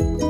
Bye.